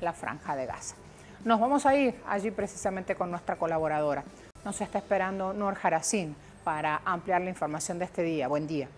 la franja de Gaza. Nos vamos a ir allí precisamente con nuestra colaboradora. Nos está esperando Nor Haracin para ampliar la información de este día. Buen día.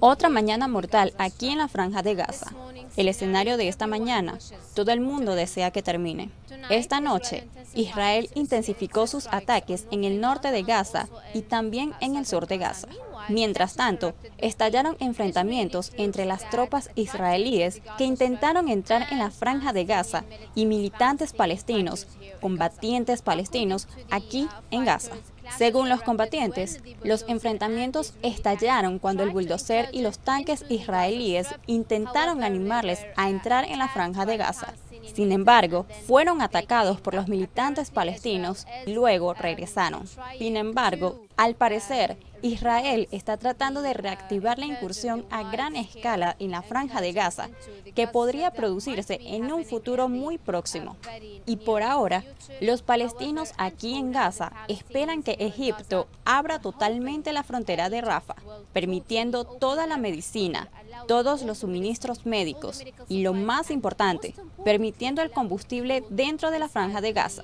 Otra mañana mortal aquí en la franja de Gaza. El escenario de esta mañana, todo el mundo desea que termine. Esta noche, Israel intensificó sus ataques en el norte de Gaza y también en el sur de Gaza. Mientras tanto, estallaron enfrentamientos entre las tropas israelíes que intentaron entrar en la franja de Gaza y militantes palestinos, combatientes palestinos, aquí en Gaza. Según los combatientes, los enfrentamientos estallaron cuando el bulldozer y los tanques israelíes intentaron animarles a entrar en la franja de Gaza. Sin embargo, fueron atacados por los militantes palestinos y luego regresaron. Sin embargo, al parecer, Israel está tratando de reactivar la incursión a gran escala en la franja de Gaza, que podría producirse en un futuro muy próximo. Y por ahora, los palestinos aquí en Gaza esperan que Egipto abra totalmente la frontera de Rafa, permitiendo toda la medicina, todos los suministros médicos y, lo más importante, permitiendo el combustible dentro de la franja de Gaza.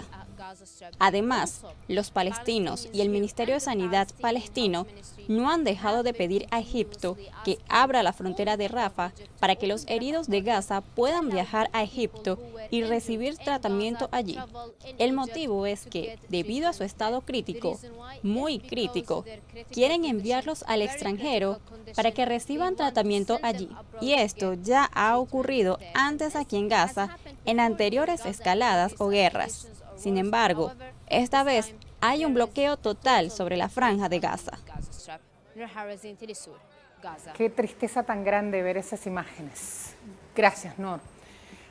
Además, los palestinos y el Ministerio de Sanidad palestino no han dejado de pedir a Egipto que abra la frontera de Rafa para que los heridos de Gaza puedan viajar a Egipto y recibir tratamiento allí. El motivo es que, debido a su estado crítico, muy crítico, quieren enviarlos al extranjero para que reciban tratamiento allí. Y esto ya ha ocurrido antes aquí en Gaza en anteriores escaladas o guerras. Sin embargo, esta vez hay un bloqueo total sobre la franja de Gaza. Qué tristeza tan grande ver esas imágenes. Gracias, Nor.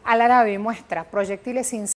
Al árabe muestra proyectiles